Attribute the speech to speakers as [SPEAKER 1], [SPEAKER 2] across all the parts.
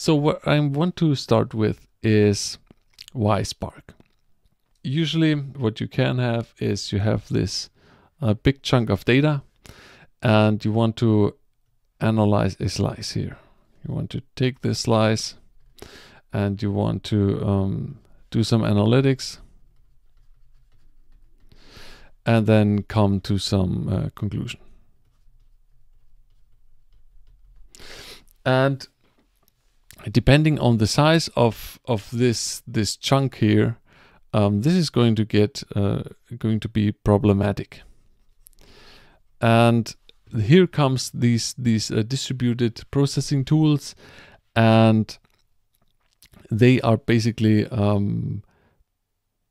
[SPEAKER 1] So what I want to start with is why Spark. Usually what you can have is you have this uh, big chunk of data and you want to analyze a slice here. You want to take this slice and you want to um, do some analytics and then come to some uh, conclusion. And depending on the size of of this this chunk here, um, this is going to get uh, going to be problematic. And here comes these these uh, distributed processing tools, and they are basically um,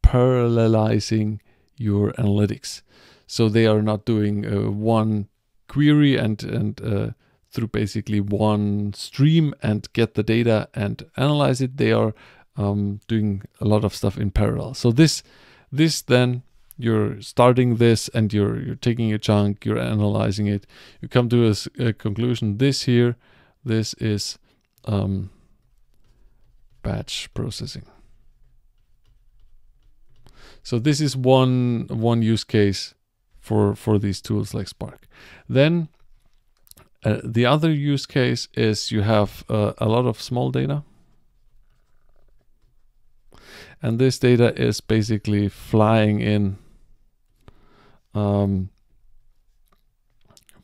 [SPEAKER 1] parallelizing your analytics. So they are not doing uh, one query and and uh, through basically one stream and get the data and analyze it. They are um, doing a lot of stuff in parallel. So this this then you're starting this and you're you're taking a chunk, you're analyzing it. You come to a, a conclusion. This here, this is um, batch processing. So this is one one use case for for these tools like Spark. Then uh, the other use case is you have uh, a lot of small data. And this data is basically flying in um,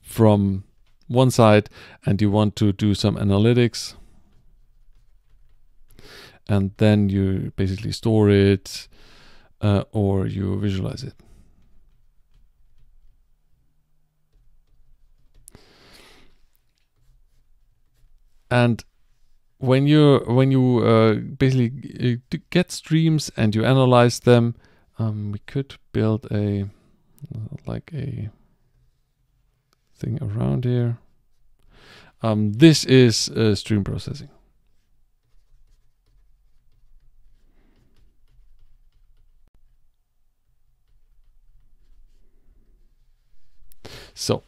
[SPEAKER 1] from one side and you want to do some analytics and then you basically store it uh, or you visualize it. And when you when you uh, basically get streams and you analyze them, um, we could build a like a thing around here. Um, this is uh, stream processing. So,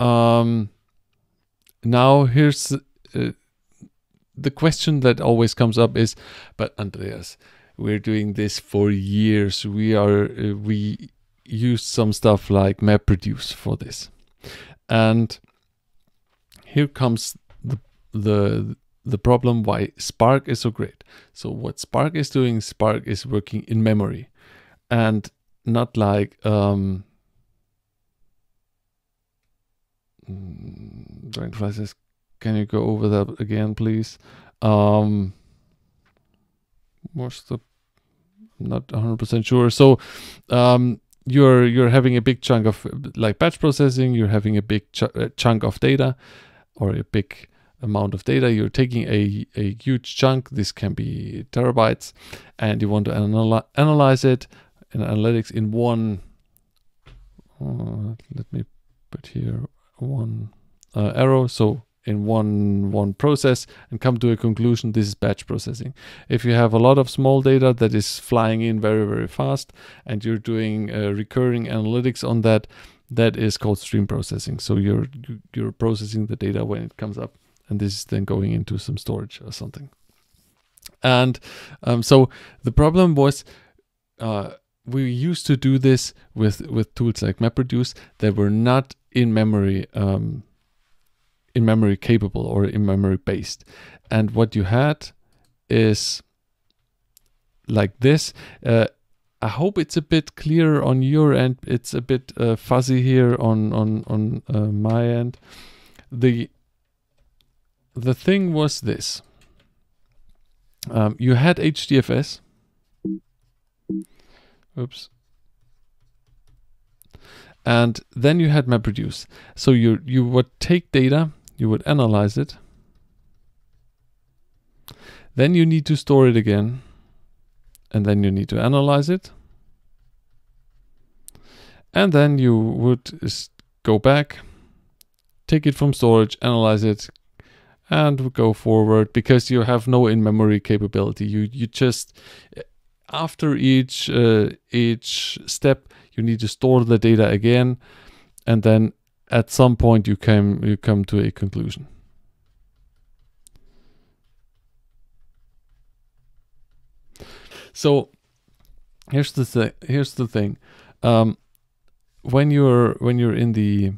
[SPEAKER 1] um, now here's uh, the question that always comes up is, but Andreas, we're doing this for years. We are uh, we use some stuff like MapReduce for this, and here comes the the the problem why Spark is so great. So what Spark is doing, Spark is working in memory, and not like um, Dragonfly says, "Can you go over that again, please?" Um, what's the? I'm not 100 percent sure. So, um, you're you're having a big chunk of like batch processing. You're having a big ch uh, chunk of data, or a big amount of data. You're taking a a huge chunk. This can be terabytes, and you want to anal analyze it in analytics in one. Uh, let me put here one uh, arrow. So in one one process and come to a conclusion this is batch processing if you have a lot of small data that is flying in very very fast and you're doing uh, recurring analytics on that that is called stream processing so you're you're processing the data when it comes up and this is then going into some storage or something and um, so the problem was uh, we used to do this with with tools like MapReduce that were not in memory um, in memory capable or in memory based. And what you had is like this. Uh, I hope it's a bit clearer on your end. It's a bit uh, fuzzy here on on on uh, my end. The the thing was this. Um, you had HDFS. Oops and then you had MapReduce. So you you would take data, you would analyze it, then you need to store it again, and then you need to analyze it, and then you would go back, take it from storage, analyze it, and go forward because you have no in-memory capability. You you just after each uh, each step you need to store the data again and then at some point you come you come to a conclusion. So here's the thing here's the thing. Um, when you're when you're in the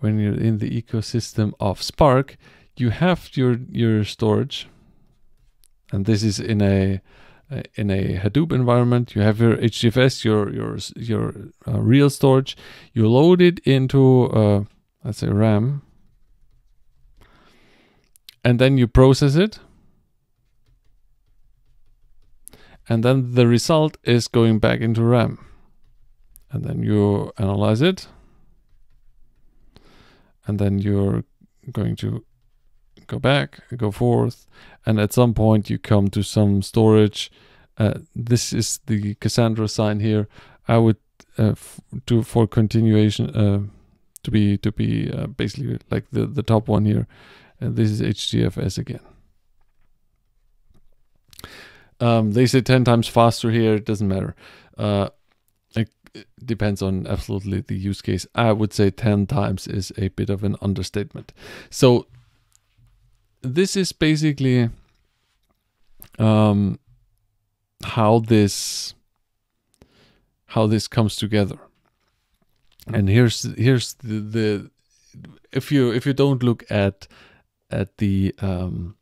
[SPEAKER 1] when you're in the ecosystem of spark you have your your storage and this is in a in a Hadoop environment. You have your HDFS, your your your uh, real storage. You load it into uh, let's say RAM, and then you process it. And then the result is going back into RAM. And then you analyze it and then you're going to go back, go forth, and at some point you come to some storage. Uh, this is the Cassandra sign here. I would uh, do for continuation uh, to be to be uh, basically like the the top one here, and this is HDFS again. Um, they say ten times faster here. It doesn't matter. Uh, depends on absolutely the use case. I would say 10 times is a bit of an understatement. So this is basically um, how this how this comes together. And here's here's the, the if you if you don't look at at the um,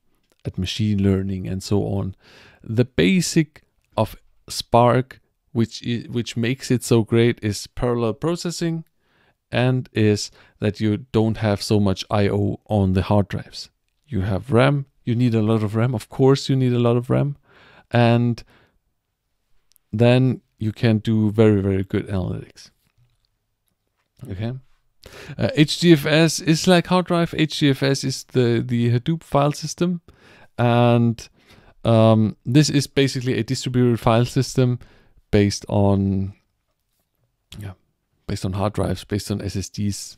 [SPEAKER 1] at machine learning and so on, the basic of Spark which is, which makes it so great is parallel processing and is that you don't have so much IO on the hard drives. You have RAM, you need a lot of RAM, of course you need a lot of RAM and then you can do very very good analytics. Okay? Uh, HDFS is like hard drive. HDFS is the the Hadoop file system, and um, this is basically a distributed file system based on yeah based on hard drives based on ssds